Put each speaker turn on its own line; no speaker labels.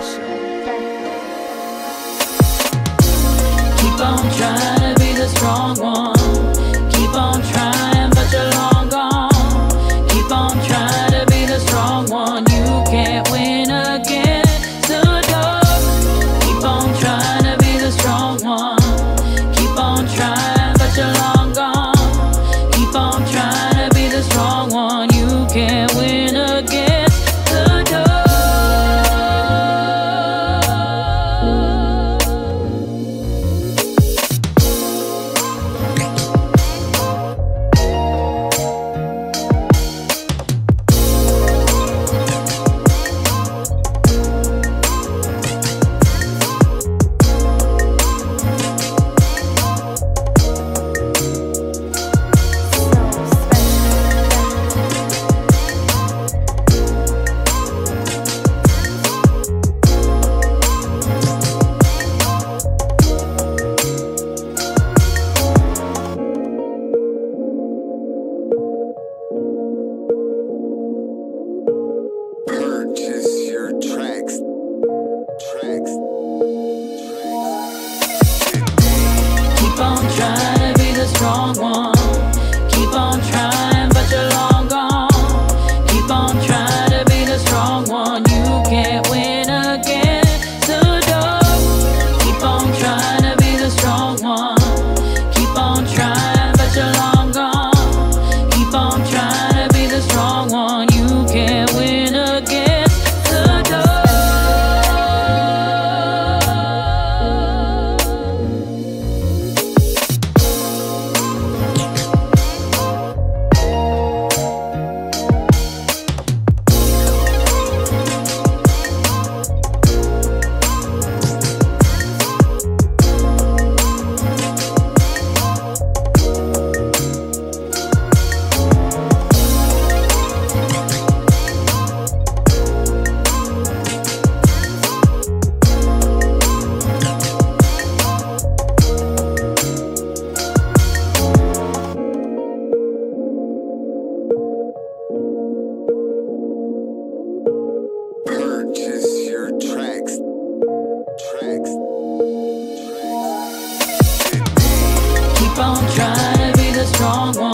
Keep
on trying to be the strong one.
tracks. tracks.
Keep on trying to be the strong one.